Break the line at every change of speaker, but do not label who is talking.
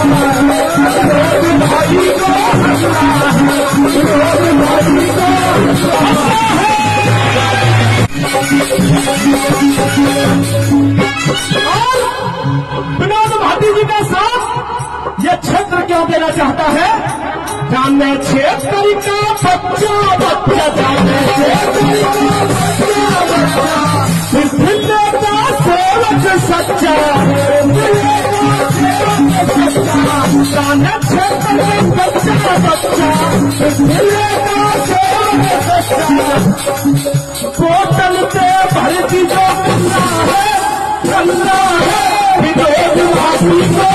विनोद देना चाहता है जानने क्षेत्र का बच्चा बच्चा जानने क्षेत्र का बच्चा बच्चा विभिन्न का सेवक सच्चा जानने का बच्चा बच्चा विभिन्न का सेवक सच्चा, बोतल से भर की जो गंगा है गंगा है विनोद भाटी को